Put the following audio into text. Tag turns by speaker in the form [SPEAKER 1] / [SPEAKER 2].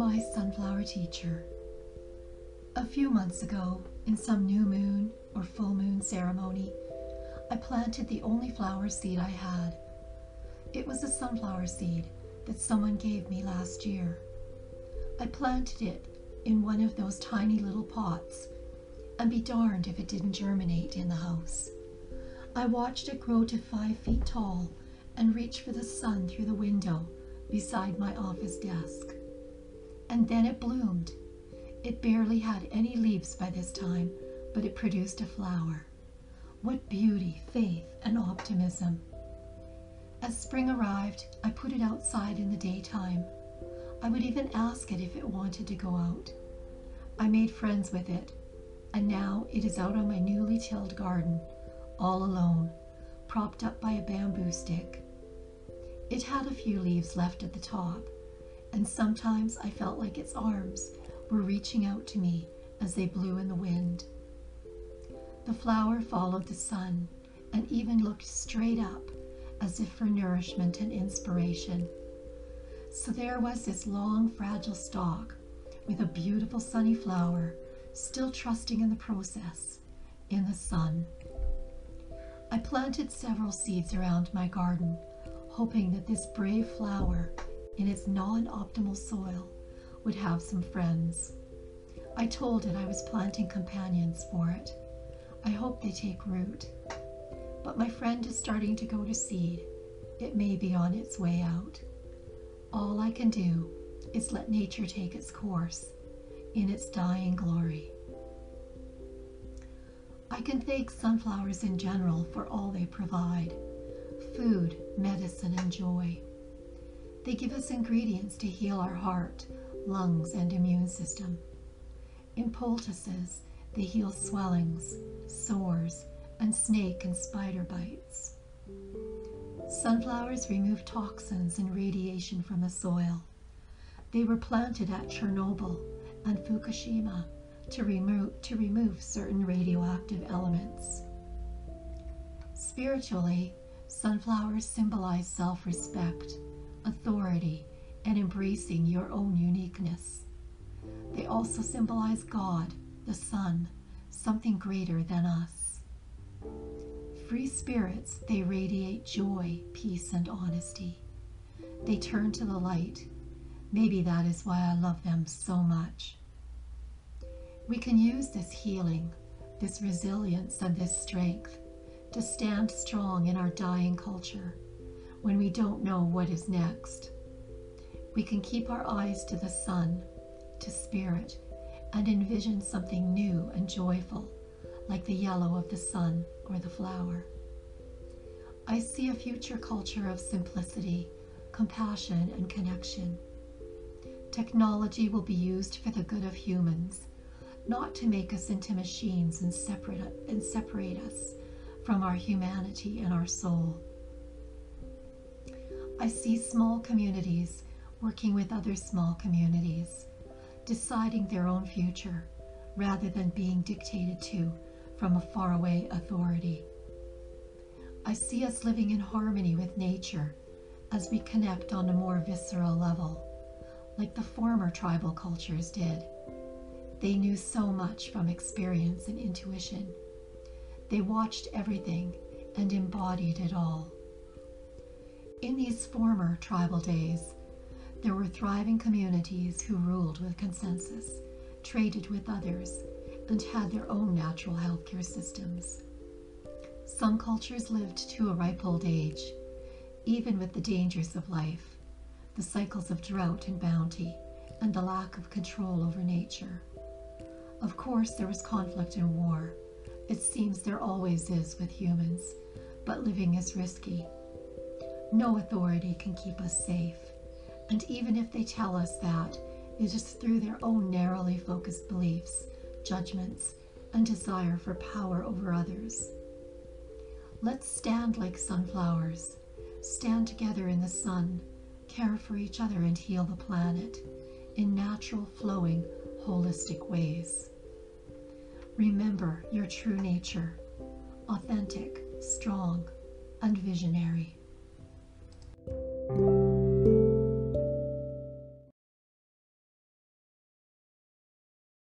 [SPEAKER 1] My Sunflower Teacher. A few months ago, in some new moon or full moon ceremony, I planted the only flower seed I had. It was a sunflower seed that someone gave me last year. I planted it in one of those tiny little pots, and be darned if it didn't germinate in the house. I watched it grow to five feet tall and reach for the sun through the window beside my office desk. And then it bloomed. It barely had any leaves by this time, but it produced a flower. What beauty, faith, and optimism. As spring arrived, I put it outside in the daytime. I would even ask it if it wanted to go out. I made friends with it, and now it is out on my newly tilled garden, all alone, propped up by a bamboo stick. It had a few leaves left at the top, and sometimes I felt like its arms were reaching out to me as they blew in the wind. The flower followed the sun and even looked straight up as if for nourishment and inspiration. So there was this long, fragile stalk with a beautiful sunny flower, still trusting in the process, in the sun. I planted several seeds around my garden, hoping that this brave flower in its non optimal soil would have some friends. I told it I was planting companions for it. I hope they take root. But my friend is starting to go to seed. It may be on its way out. All I can do is let nature take its course in its dying glory. I can thank sunflowers in general for all they provide food, medicine, and joy. They give us ingredients to heal our heart, lungs, and immune system. In poultices, they heal swellings, sores, and snake and spider bites. Sunflowers remove toxins and radiation from the soil. They were planted at Chernobyl and Fukushima to remove, to remove certain radioactive elements. Spiritually, sunflowers symbolize self respect authority, and embracing your own uniqueness. They also symbolize God, the Sun, something greater than us. Free spirits, they radiate joy, peace, and honesty. They turn to the light. Maybe that is why I love them so much. We can use this healing, this resilience, and this strength to stand strong in our dying culture when we don't know what is next. We can keep our eyes to the sun, to spirit, and envision something new and joyful, like the yellow of the sun or the flower. I see a future culture of simplicity, compassion, and connection. Technology will be used for the good of humans, not to make us into machines and separate, and separate us from our humanity and our soul. I see small communities working with other small communities, deciding their own future rather than being dictated to from a faraway authority. I see us living in harmony with nature as we connect on a more visceral level, like the former tribal cultures did. They knew so much from experience and intuition. They watched everything and embodied it all. In these former tribal days, there were thriving communities who ruled with consensus, traded with others, and had their own natural healthcare systems. Some cultures lived to a ripe old age, even with the dangers of life, the cycles of drought and bounty, and the lack of control over nature. Of course, there was conflict and war. It seems there always is with humans, but living is risky no authority can keep us safe. And even if they tell us that, it is through their own narrowly focused beliefs, judgments, and desire for power over others. Let's stand like sunflowers, stand together in the sun, care for each other, and heal the planet in natural, flowing, holistic ways. Remember your true nature authentic, strong, and visionary.